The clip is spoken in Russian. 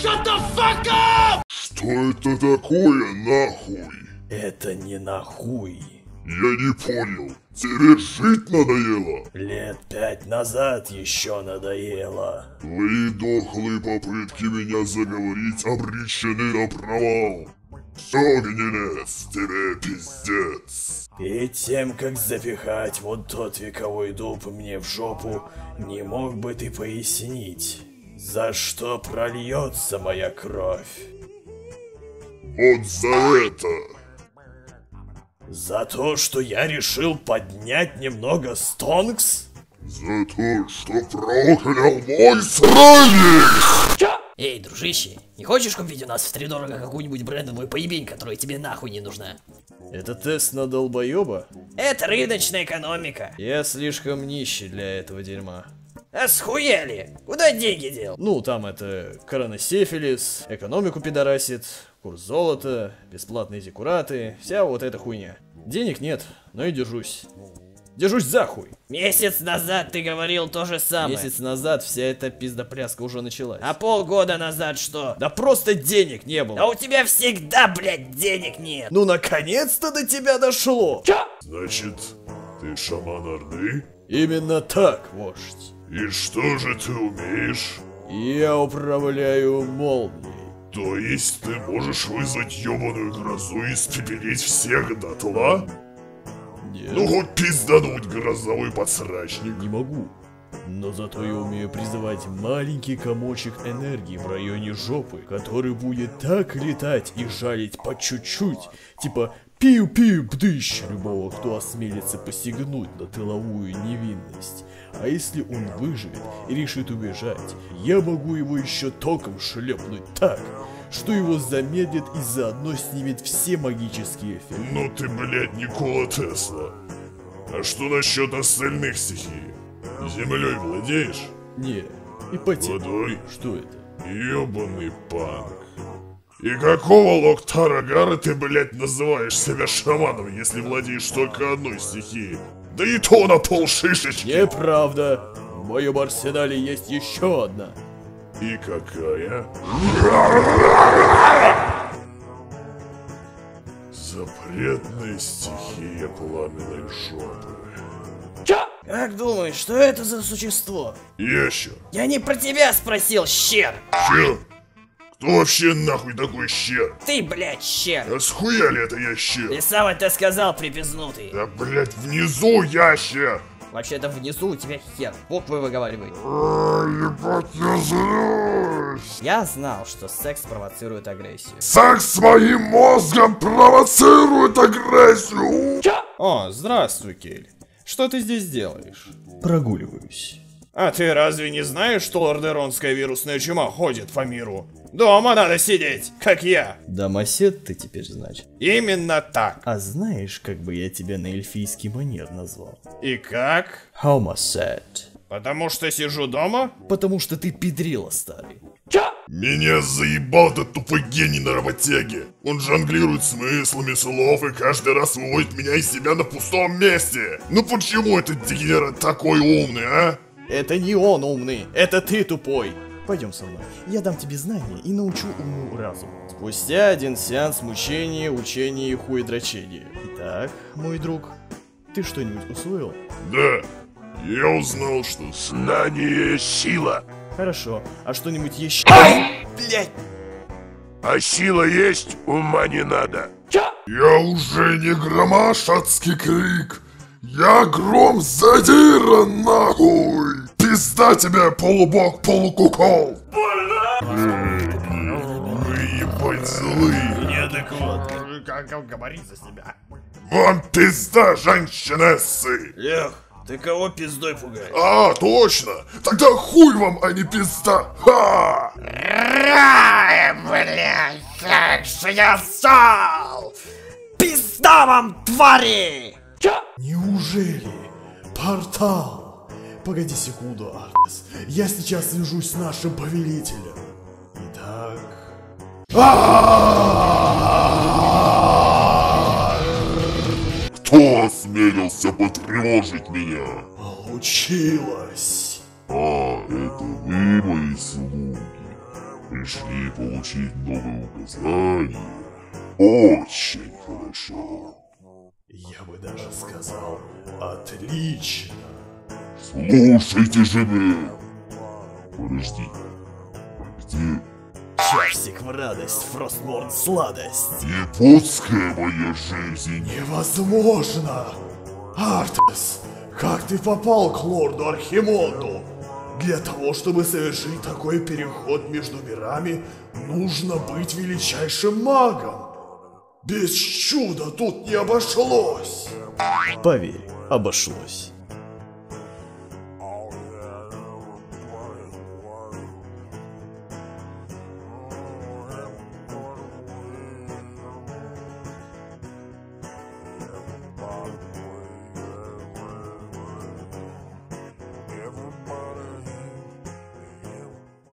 Что это такое, нахуй? Это не нахуй. Я не понял. Тебе жить надоело? Лет пять назад еще надоело. Твои дохлые попытки меня заговорить обречены на провал. Гнилец, тебе пиздец. Перед тем, как запихать вот тот вековой дуб мне в жопу, не мог бы ты пояснить, за что прольется моя кровь? Вот за это. За то, что я решил поднять немного стонкс? За то, что проклял мой сраник! Эй, дружище, не хочешь купить у нас в втридорого какую-нибудь брендовую поебень, которая тебе нахуй не нужна? Это тест на долбоеба? Это рыночная экономика. Я слишком нищий для этого дерьма. А схуяли? Куда деньги дел? Ну, там это коронасифилис, экономику пидорасит, курс золота, бесплатные декураты, вся вот эта хуйня. Денег нет, но и держусь. Держусь за хуй. Месяц назад ты говорил то же самое. Месяц назад вся эта пиздопляска уже началась. А полгода назад что? Да просто денег не было. А у тебя всегда, блядь, денег нет. Ну наконец-то до тебя дошло. Значит, ты шаман Орды? Именно так, вождь. И что же ты умеешь? Я управляю молнией. То есть ты можешь вызвать ёбаную грозу и испепелить всех дотла? Нет, Ну хоть пиздануть грозовой подсрачник. не могу. Но зато я умею призывать маленький комочек энергии в районе жопы, который будет так летать и жалить по чуть-чуть, типа пиу-пиу бдыщ любого, кто осмелится посягнуть на тыловую невинность. А если он выживет и решит убежать, я могу его еще током шлепнуть так, что его замедлит и заодно снимет все магические эффекты. Ну ты, блядь, Никола Тесла. А что насчет остальных стихий? Землей владеешь? Не, ипотека. Водой? Что это? Ёбаный панк. И какого Локтарагара ты, блядь, называешь себя шаманом, если владеешь только одной стихией? Да и то на пол шишечки. Неправда. В моем арсенале есть еще одна. И какая? Запретная стихия пламенной жопы. Как думаешь, что это за существо? Ящер. Я не про тебя спросил, щер. Щер? Кто вообще нахуй такой щер? Ты, блядь, щер. А схуя ли это ящер? Ты сам это сказал, припизнутый. Да, блядь, внизу ящер! Вообще-то внизу у тебя хер. Буквы выговаривай. Ай, ебать, я злюсь! Я знал, что секс провоцирует агрессию. Секс с моим мозгом провоцирует агрессию! О, здравствуй, Кель. Что ты здесь делаешь? Прогуливаюсь. А ты разве не знаешь, что лордеронская вирусная чума ходит по миру? Дома надо сидеть, как я. Домосед ты теперь, значит? Именно так. А знаешь, как бы я тебя на эльфийский манер назвал? И как? Homosed. Потому что сижу дома? Потому что ты педрила старый. Меня заебал этот тупой гений на работяге. Он жонглирует смыслами слов и каждый раз выводит меня из себя на пустом месте. Ну почему этот дегенерат такой умный, а? Это не он умный, это ты тупой. Пойдем со мной. Я дам тебе знания и научу уму разуму. Спустя один сеанс мучения, учения и хуедрочения. Итак, мой друг, ты что-нибудь усвоил? Да, я узнал, что знание есть сила. Хорошо, а что-нибудь еще? Блядь. А сила есть, ума не надо. Я уже не громашацкий крик. Я гром задира нахуй. Пизда тебе, полубог, полукукол. Вы ебать злые. Неадекватно. Как говорить за себя? Вам пизда, женщинессы. Лех, ты кого пиздой пугаешь? А, точно. Тогда хуй вам, а не пизда. Ха! Ай, блядь, как же я стал! Пизда вам, твари! Неужели? Портал! Погоди секунду, Арнес. Я сейчас свяжусь с нашим повелителем. Итак... Кто осмелился потревожить меня? Получилось! А, это вы, мои слуги. пришли получить новые указания. Очень хорошо. Я бы даже сказал, отлично. Слушайте же меня. Подожди. Где Часик в радость, Фростморн сладость. японская моя жизнь? Невозможно! Артес, как ты попал к лорду Архимонду? Для того, чтобы совершить такой переход между мирами, нужно быть величайшим магом. Без чуда тут не обошлось. Поверь, обошлось.